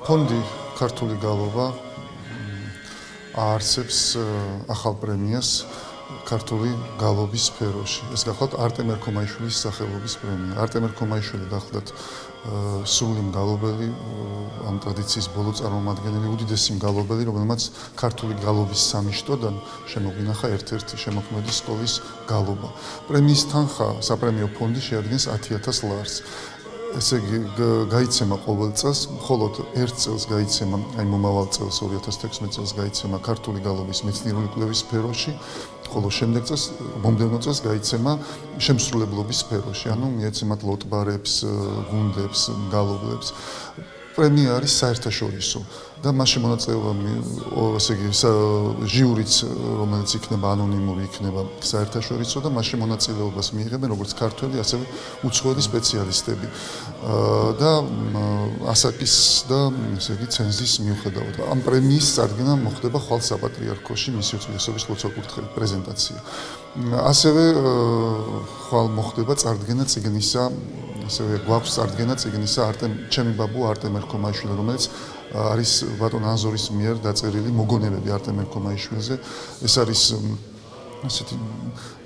ფონდი ქართული გალობა აარსებს ახალ პრემიას ქართული გალობის სფეროში. ეს გახლავთ არტემ ერქომაიშვილის სახელობის პრემია. არტემ ერქომაიშვილი გახლავთ სრული მგალობელი ამ ტრადიციის ბოლო წარმომადგენელი, უდიდესი მგალობელი, რომელმაც ქართული გალობის სამიშტოდან შემოგვინახა ერთ-ერთი შემოქმედი სკოლის გალობა. პრემიის თანხა საპრემიო ფონდი შეადგენს 10000 ლარს. ესე იგი გაიცემა ყოველ წელს, მხოლოდ ერთ წელს გაიცემა, აი მომავალ წელს 2016 წელს გაიცემა ქართული გალობის მეცნიერული კვლევის სფეროში, ხოლო შემდეგ წელს მომდევნო წელს გაიცემა შემსრულებლობის სფეროში, ანუ მიეცემათ ლოტბარებს, გუნდებს, გალობლებს. პრემია არის საერთაშორისო და მასში მონაწილეობა ესე იგი ჟიურიც რომელიც იქნება ანონიმური იქნება საერთაშორისო და მასში მონაწილეობას მიიღებენ როგორც ქართველი ასევე უცხოელი სპეციალისტები. და ასაკის და ესე იგი ცენზის მიუხედავად. ამ პრემიის წარდგენა მოხდება ხვალ საპატრიარქოში მისი უწესობის ლოცვა-კურთხევის პრეზენტაცია. ასევე ხვალ მოხდება წარდგენა ციგნისა ასევე გვაქვს წარდგენა ციგნისა არტემ ჩემი ბაბუ არტემ ერქომაიშვილი რომელიც არის ბატონ ანზორის მიერ დაწერილი მოგონებები არტემ ერქომაიშვილზე ეს არის ასეთი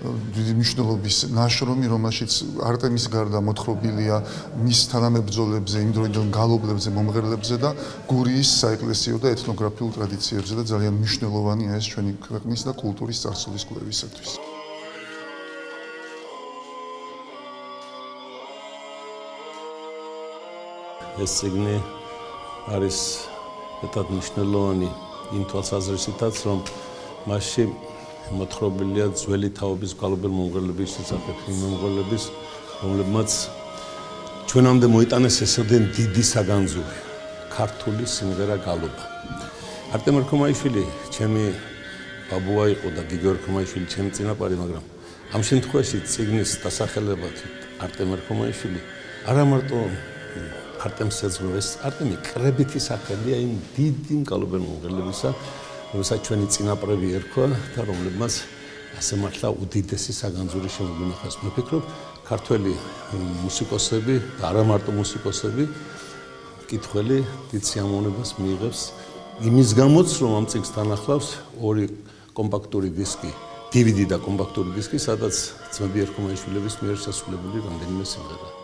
დიდი მნიშვნელობის ნაშრომი რომელშიც არტემის გარდა მოთხრობილია მის თანამებრძოლებზე იმ დროიდან გალობლებზე მომღერლებზე და გურიის საეკლესიო და ეთნოგრაფიულ ტრადიციებზე და ძალიან მნიშვნელოვანია ეს ჩვენი ქვეყნის და კულტურის წარსულის კვლევისათვის ეს ციგნი არის მეტად მნიშვნელოვანი იმ თვალსაზრისითაც, რომ მასში მოთხრობილია ძველი თაობის გალობელ მონღოლების შესახებ, იმ მონღოლების, რომლებმაც ჩვენამდე მოიტანეს ესოდენ დიდი საგანძური ქართული სიმღერა გალობა. არტემ რქომაიშვილი, ჩემი ბაბუა იყო და გიგო რქომაიშვილი ჩემი წინაპარი, მაგრამ ამ შემთხვევაში ციგნის დასახელებად არტემ რქომაიშვილი არა მარტო არტემს ეძღვეს არტემი კრებითი სახელია იმ დიდი მკალობელ მონღოლებისა რომელსაც ჩვენი წინაპრები ერქვა და რომლებმაც ასე მართლა უდიდესი საგანძური შემოგვინახეს მე ვფიქრობ ქართველი მუსიკოსები და არა მარტო მუსიკოსები კითხველი დიდ სიამოვნებას მიიღებს. იმის გამოც რომ ამ წიგნს თანახლავს ორი კომპაქტური დისკი DVD და კომპაქტური დისკი სადაც ძმები ერქომაიშვილების მიერ შესრულებული რამდენიმე სიმღერაა